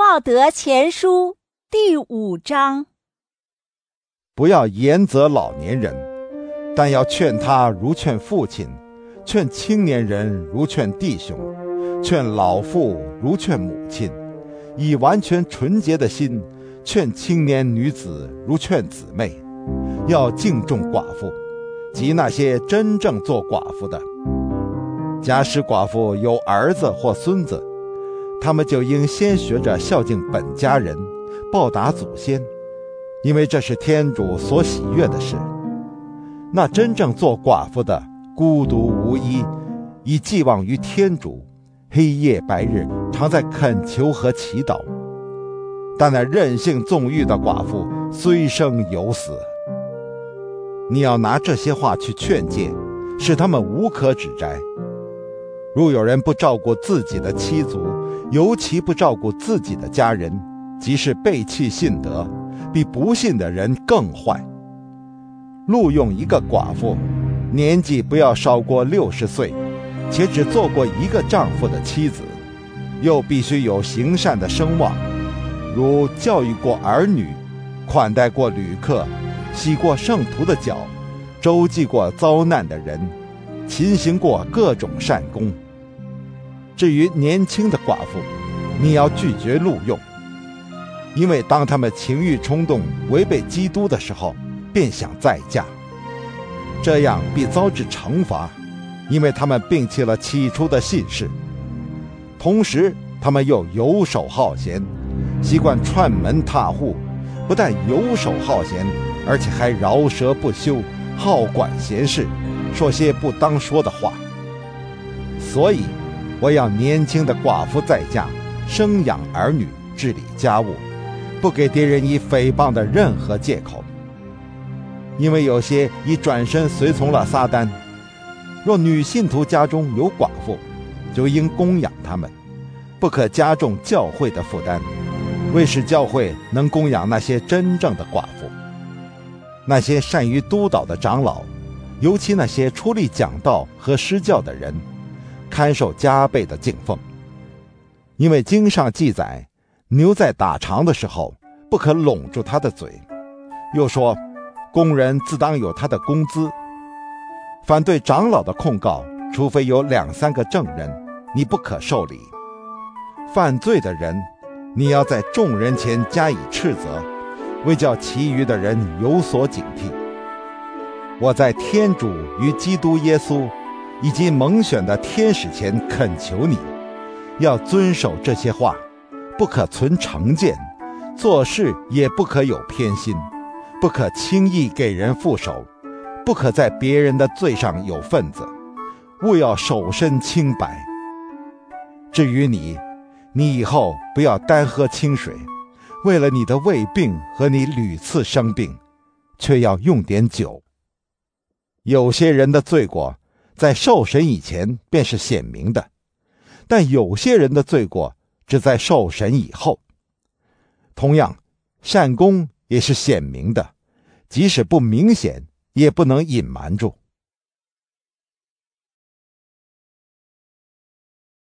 茂德前书第五章：不要严责老年人，但要劝他如劝父亲；劝青年人如劝弟兄；劝老妇如劝母亲。以完全纯洁的心，劝青年女子如劝姊妹。要敬重寡妇，及那些真正做寡妇的。假使寡妇有儿子或孙子，他们就应先学着孝敬本家人，报答祖先，因为这是天主所喜悦的事。那真正做寡妇的，孤独无依，以寄望于天主，黑夜白日常在恳求和祈祷。但那任性纵欲的寡妇，虽生犹死。你要拿这些话去劝诫，使他们无可指摘。若有人不照顾自己的妻族，尤其不照顾自己的家人，即是背弃信德，比不信的人更坏。录用一个寡妇，年纪不要少过六十岁，且只做过一个丈夫的妻子，又必须有行善的声望，如教育过儿女，款待过旅客，洗过圣徒的脚，周济过遭难的人。勤行过各种善功。至于年轻的寡妇，你要拒绝录用，因为当他们情欲冲动、违背基督的时候，便想再嫁，这样必遭致惩罚，因为他们摒弃了起初的信誓。同时，他们又游手好闲，习惯串门踏户，不但游手好闲，而且还饶舌不休，好管闲事。说些不当说的话，所以我要年轻的寡妇在家生养儿女、治理家务，不给敌人以诽谤的任何借口。因为有些已转身随从了撒旦。若女信徒家中有寡妇，就应供养他们，不可加重教会的负担，为使教会能供养那些真正的寡妇，那些善于督导的长老。尤其那些出力讲道和施教的人，堪受加倍的敬奉。因为经上记载，牛在打肠的时候，不可拢住它的嘴。又说，工人自当有他的工资。反对长老的控告，除非有两三个证人，你不可受理。犯罪的人，你要在众人前加以斥责，为叫其余的人有所警惕。我在天主与基督耶稣，以及蒙选的天使前恳求你，要遵守这些话，不可存成见，做事也不可有偏心，不可轻易给人副手，不可在别人的罪上有份子，勿要守身清白。至于你，你以后不要单喝清水，为了你的胃病和你屡次生病，却要用点酒。有些人的罪过，在受审以前便是显明的，但有些人的罪过只在受审以后。同样，善功也是显明的，即使不明显，也不能隐瞒住。